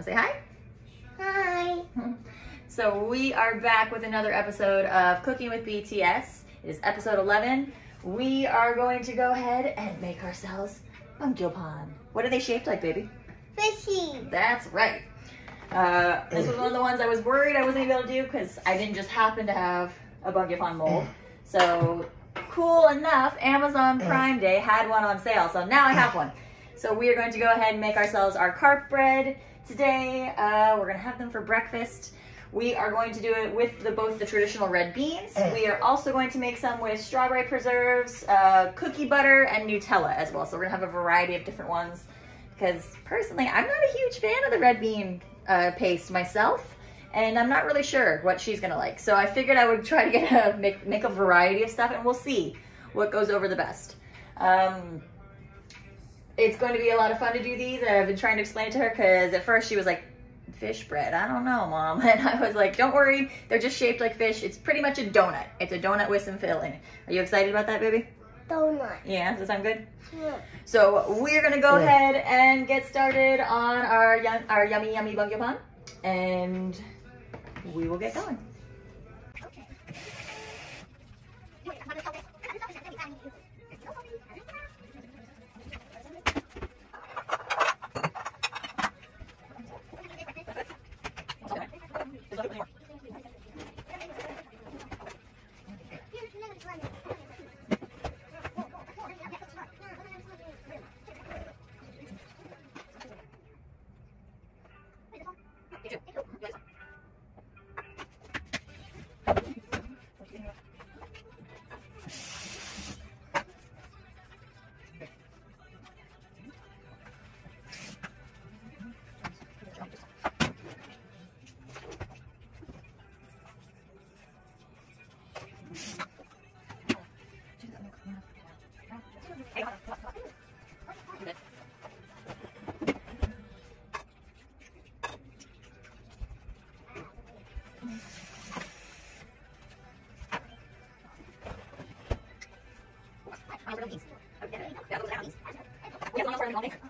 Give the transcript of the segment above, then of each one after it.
Want to say hi? Hi. So we are back with another episode of Cooking with BTS. It is episode 11. We are going to go ahead and make ourselves bungeoppang. What are they shaped like, baby? Fishy. That's right. Uh, this was one of the ones I was worried I wasn't able to do because I didn't just happen to have a bungeoppang mold. So cool enough, Amazon Prime Day had one on sale. So now I have one. So we are going to go ahead and make ourselves our carp bread today. Uh, we're gonna have them for breakfast. We are going to do it with the, both the traditional red beans. We are also going to make some with strawberry preserves, uh, cookie butter, and Nutella as well. So we're gonna have a variety of different ones. Because personally, I'm not a huge fan of the red bean uh, paste myself, and I'm not really sure what she's gonna like. So I figured I would try to get a make make a variety of stuff, and we'll see what goes over the best. Um, it's going to be a lot of fun to do these. I've been trying to explain it to her because at first she was like, fish bread, I don't know, mom. And I was like, don't worry, they're just shaped like fish. It's pretty much a donut. It's a donut with some filling. Are you excited about that, baby? Donut. Yeah, does that sound good? Yeah. So we're gonna go ahead and get started on our yum, our yummy yummy bungeoppang, and we will get going. started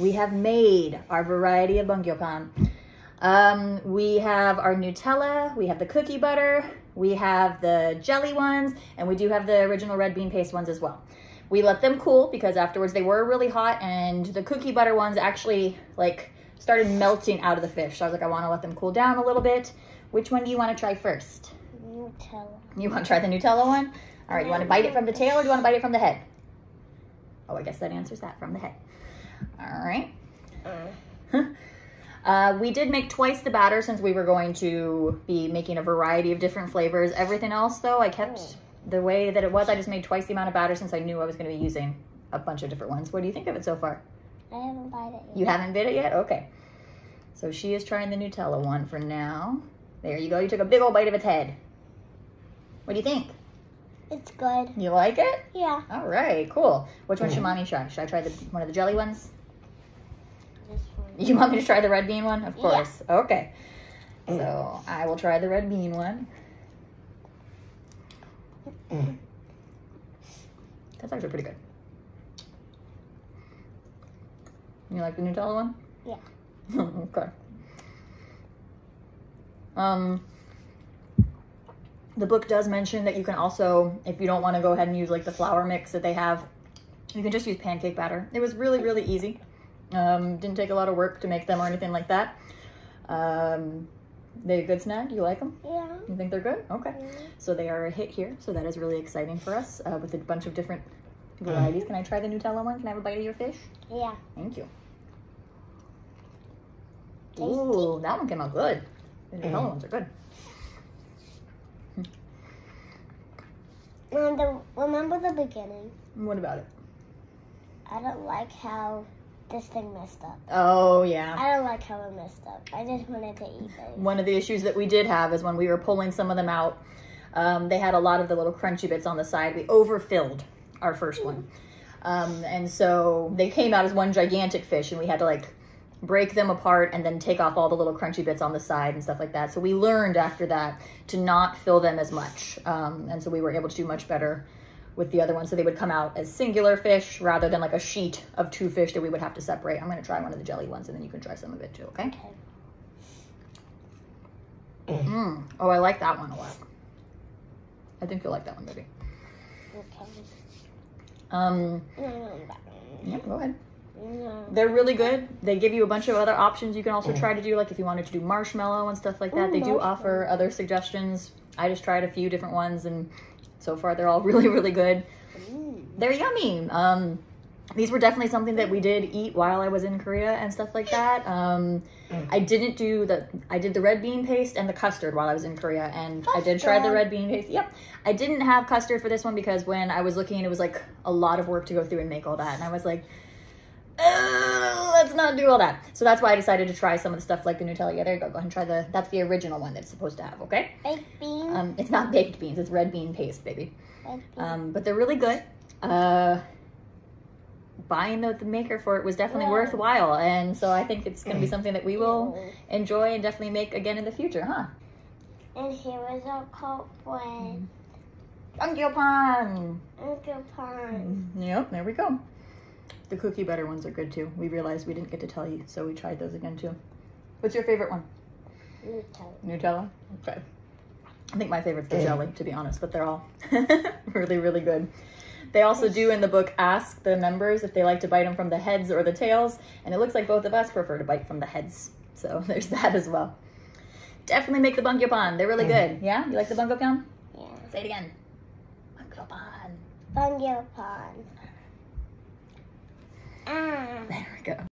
We have made our variety of bungeoppang. Um, we have our Nutella, we have the cookie butter, we have the jelly ones, and we do have the original red bean paste ones as well. We let them cool because afterwards they were really hot and the cookie butter ones actually like started melting out of the fish. So I was like, I want to let them cool down a little bit. Which one do you want to try first? Nutella. You want to try the Nutella one? All right, you want to bite it from the tail or do you want to bite it from the head? Oh, I guess that answers that from the head. All right. Uh, Uh, we did make twice the batter since we were going to be making a variety of different flavors. Everything else, though, I kept the way that it was. I just made twice the amount of batter since I knew I was going to be using a bunch of different ones. What do you think of it so far? I haven't bought it yet. You haven't bit it yet? Okay. So she is trying the Nutella one for now. There you go. You took a big old bite of its head. What do you think? It's good. You like it? Yeah. All right, cool. Which one should mommy try? Should I try the one of the jelly ones? This one. You want me to try the red bean one? Of Yeah. course. Okay. So I will try the red bean one. That's actually pretty good. You like the Nutella one? Yeah. okay. Um, the book does mention that you can also, if you don't want to go ahead and use like the flour mix that they have, you can just use pancake batter. It was really, really easy. Um, didn't take a lot of work to make them or anything like that. Um, they a good snack? You like them? Yeah. You think they're good? Okay. So they are a hit here. So that is really exciting for us uh, with a bunch of different varieties. Can I try the Nutella one? Can I have a bite of your fish? Yeah. Thank you. Tasty. Ooh, that one came out good. The Nutella ones are good. Um, the, remember the beginning? What about it? I don't like how this thing messed up. Oh, yeah. I don't like how it messed up. I just wanted to eat it. One of the issues that we did have is when we were pulling some of them out, um, they had a lot of the little crunchy bits on the side. We overfilled our first one. Um, and so they came out as one gigantic fish, and we had to like break them apart and then take off all the little crunchy bits on the side and stuff like that. So we learned after that to not fill them as much. Um, and so we were able to do much better with the other ones. So they would come out as singular fish rather than like a sheet of two fish that we would have to separate. I'm going to try one of the jelly ones and then you can try some of it too, okay? Mm. Oh, I like that one a lot. I think you'll like that one, baby. Okay. Um, no, yeah, go ahead. No. They're really good. They give you a bunch of other options you can also try to do, like if you wanted to do marshmallow and stuff like that. Ooh, they do offer other suggestions. I just tried a few different ones, and so far they're all really, really good. Mm. They're yummy. Um, these were definitely something that we did eat while I was in Korea and stuff like that. Um, I didn't do the, I did the red bean paste and the custard while I was in Korea, and I did try the red bean paste. Yep. I didn't have custard for this one because when I was looking, it was like a lot of work to go through and make all that, and I was like, "Uh, let's not do all that. So that's why I decided to try some of the stuff like the Nutella. Yeah, there you go. Go ahead and try the, that's the original one that's supposed to have, okay? Baked beans. Um, it's not baked beans, it's red bean paste, baby. baked beans. Um, but they're really good. Uh, buying the, the maker for it was definitely Yeah. worthwhile, and so I think it's going to be something that we will enjoy and definitely make again in the future, huh? And here is our carp bread. Gyeongpan. Uncle Pond. Yep, there we go. The cookie butter ones are good too. We realized we didn't get to tell you, so we tried those again too. What's your favorite one? Nutella. Nutella? Okay. I think my favorite's the jelly, to be honest, but they're all really, really good. They also do in the book ask the members if they like to bite them from the heads or the tails, and it looks like both of us prefer to bite from the heads. So there's that as well. Definitely make the bungeoppang. They're really good. Yeah? You like the bungeoppang? Yeah. Say it again. Bangyopan. Bungyo Pond. Ah. Mm. There we go.